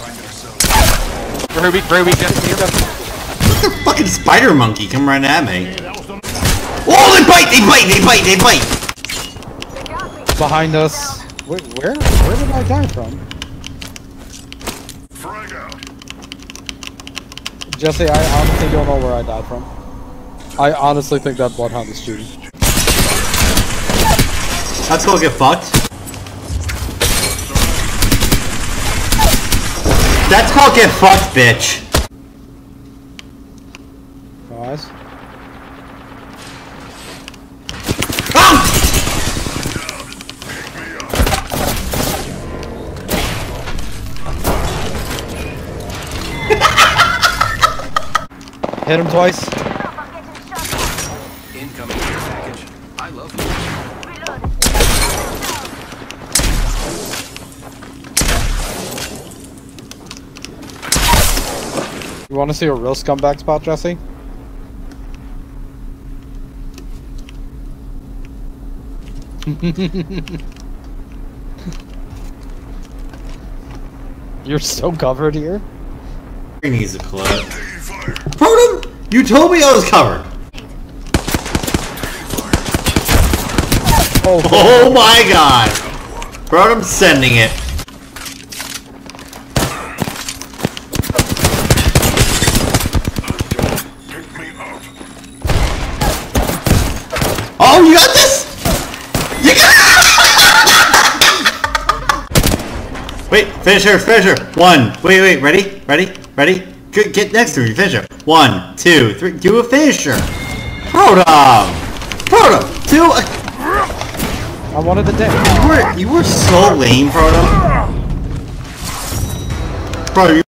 Very weak, very weak, just here. Look at the fucking spider monkey come right at me. Oh, they bite! They bite! They bite! They bite! Behind us. Wait, where? Where did I die from? Frag out. Jesse, I honestly don't know where I died from. I honestly think that Bloodhound is cheating. Let's go get fucked. That's called get fucked, bitch. Guys. Ah! Hit him twice. Incoming care package. I love you. You want to see a real scumbag spot, Jesse? You're so covered here. He needs a clip. Taking fire. Protum, you told me I was covered. Oh, Oh my god. Protum sending it. Oh, you got this? You got Wait, Fisher, Fisher. One. Wait, wait, ready? Ready? Ready? Get, get next to me, Fisher. One, two, three. Do a Fisher. Protum. Protum. Do a... I wanted the dick. You were, you were so lame, Protum. Bro, you